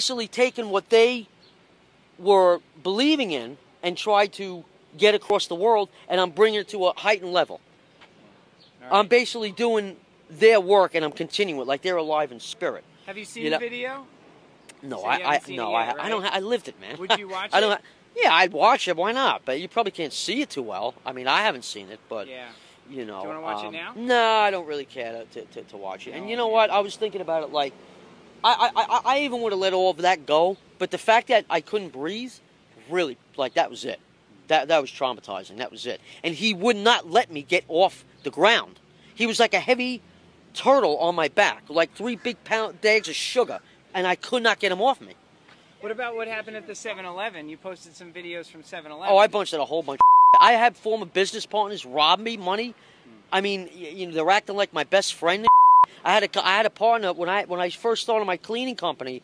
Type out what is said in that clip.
basically taken what they were believing in and tried to get across the world, and I'm bringing it to a heightened level. All I'm basically doing their work, and I'm continuing it like they're alive in spirit. Have you seen you the video? No, So I, I no, it I, yet, I don't. I lived it, man. Would you watch I don't. it? Yeah, I'd watch it. Why not? But you probably can't see it too well. I mean, I haven't seen it, but Yeah. you know. Do you wanna watch it um, now? No, I don't really care to, to, to, to watch it. And you know man. what? I was thinking about it like, I, I, I, even would have let all of that go, but the fact that I couldn't breathe, really, like that was it. That that was traumatizing. That was it. And he would not let me get off the ground. He was like a heavy turtle on my back, like three big pound bags of sugar, and I could not get him off me. What about what happened at the 7-Eleven? You posted some videos from 7-Eleven. Oh, I bunched out a whole bunch. Of I had former business partners rob me money. I mean, you know, they're acting like my best friend. I had a I had a partner when I when I first started my cleaning company.